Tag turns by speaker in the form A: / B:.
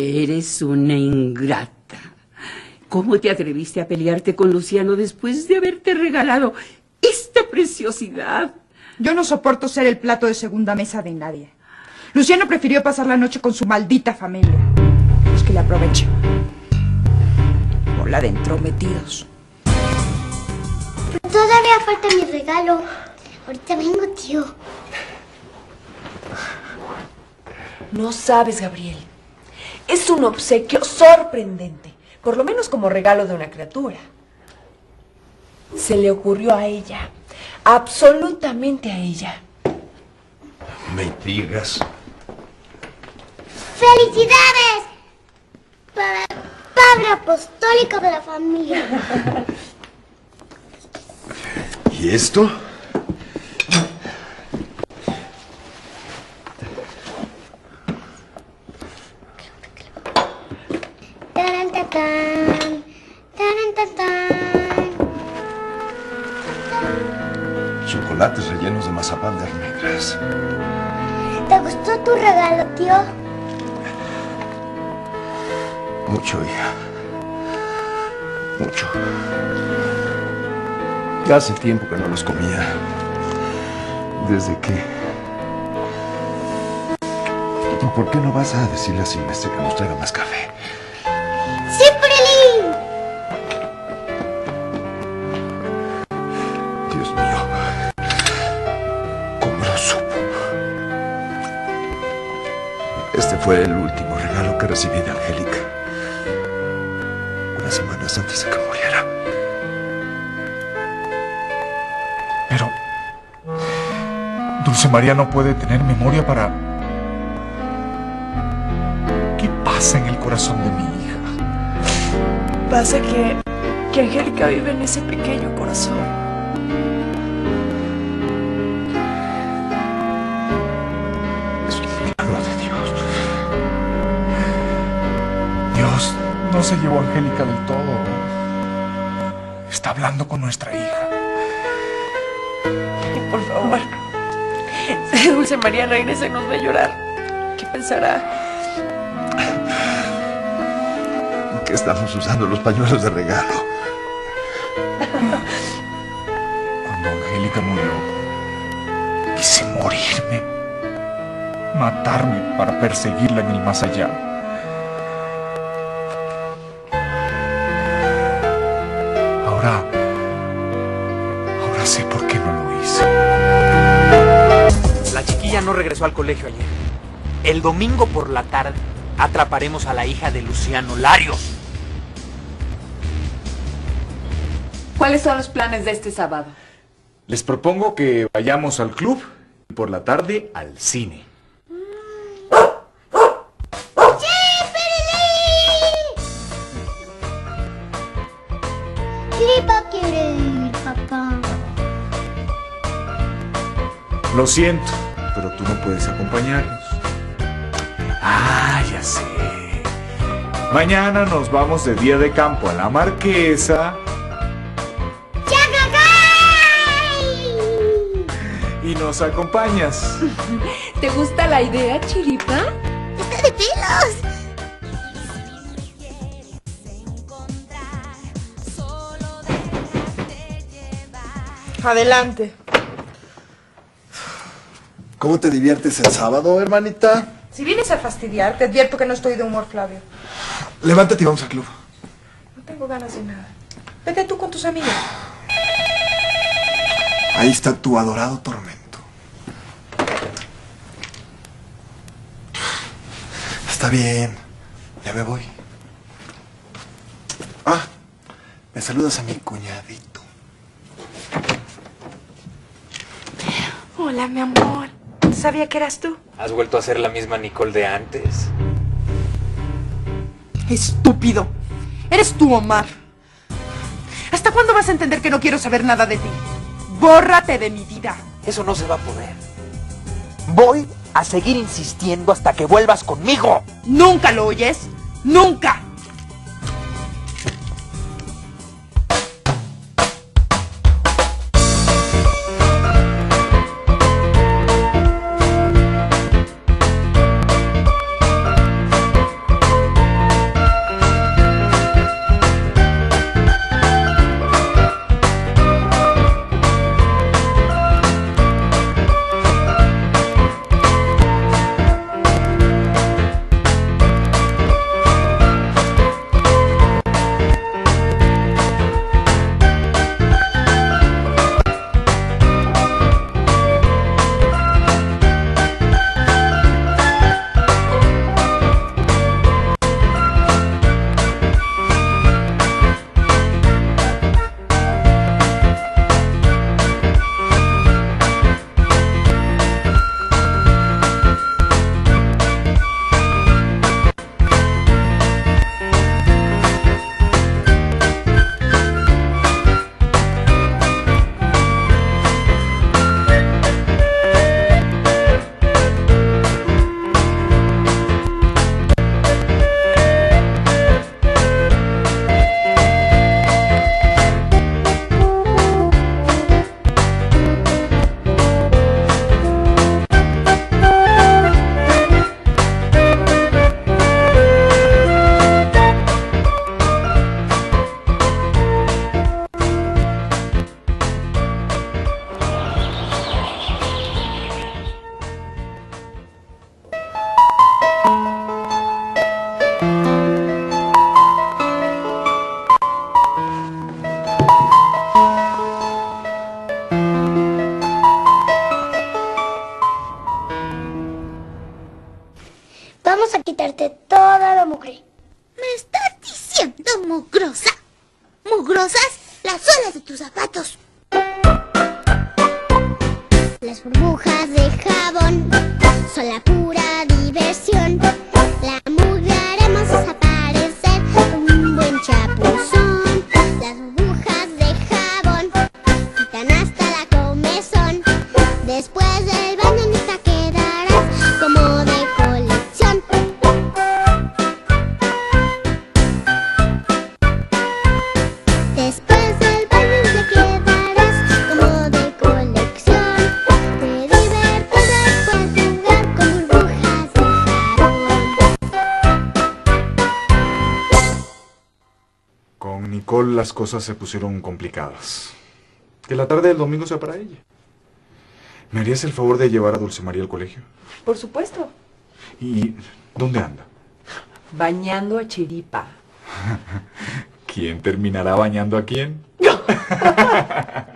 A: Eres una ingrata. ¿Cómo te atreviste a pelearte con Luciano después de haberte regalado esta preciosidad?
B: Yo no soporto ser el plato de segunda mesa de nadie. Luciano prefirió pasar la noche con su maldita familia. Es que le aprovechen. Hola de entrometidos.
C: Todavía falta mi regalo. Ahorita vengo, tío.
D: No sabes, Gabriel. Es un obsequio sorprendente, por lo menos como regalo de una criatura. Se le ocurrió a ella, absolutamente a ella.
E: Me digas.
C: ¡Felicidades! Para el padre apostólico de la familia.
E: ¿Y esto? Chocolates rellenos de mazapán de almendras.
C: ¿Te gustó tu regalo, tío?
E: Mucho, hija. Mucho. Ya hace tiempo que no los comía. Desde que... ¿Y por qué no vas a decirle a Silvestre que nos traiga más café? Este fue el último regalo que recibí de Angélica. Unas semanas antes de que muriera.
F: Pero... Dulce María no puede tener memoria para... ¿Qué pasa en el corazón de mi hija?
D: Pasa que, que Angélica vive en ese pequeño corazón.
F: No se llevó a Angélica del todo. Está hablando con nuestra hija.
D: Y por favor, Dulce María regresa y nos ve llorar. ¿Qué pensará?
E: Que estamos usando los pañuelos de regalo.
F: Cuando Angélica murió, quise morirme, matarme para perseguirla en el más allá. Sé por qué no lo hice.
G: La chiquilla no regresó al colegio ayer. El domingo por la tarde atraparemos a la hija de Luciano Larios.
D: ¿Cuáles son los planes de este sábado?
F: Les propongo que vayamos al club y por la tarde al cine. Lo siento, pero tú no puedes acompañarnos. Ah, ya sé. Mañana nos vamos de día de campo a la marquesa y nos acompañas.
D: ¿Te gusta la idea, Chiripa?
C: ¡Está de pelos!
B: Adelante.
E: ¿Cómo te diviertes el sábado, hermanita?
B: Si vienes a fastidiar, te advierto que no estoy de humor, Flavio.
E: Levántate y vamos al club.
B: No tengo ganas de nada. Vete tú con tus amigos.
E: Ahí está tu adorado tormento. Está bien. Ya me voy. Ah, me saludas a mi cuñadito.
D: Hola, mi amor. Sabía que eras tú.
G: ¿Has vuelto a ser la misma Nicole de antes?
B: Estúpido. Eres tú, Omar. ¿Hasta cuándo vas a entender que no quiero saber nada de ti? Bórrate de mi vida.
G: Eso no se va a poder. Voy a seguir insistiendo hasta que vuelvas conmigo.
B: ¿Nunca lo oyes? ¡Nunca!
C: Vamos a quitarte toda la mugre.
H: ¿Me estás diciendo mugrosa? Mugrosas las suelas de tus zapatos.
C: Las burbujas de jabón son la pura diversión. Las
F: cosas se pusieron complicadas. Que la tarde del domingo sea para ella. ¿Me harías el favor de llevar a Dulce María al colegio?
D: Por supuesto.
F: ¿Y dónde anda?
D: Bañando a Chiripa.
F: ¿Quién terminará bañando a quién?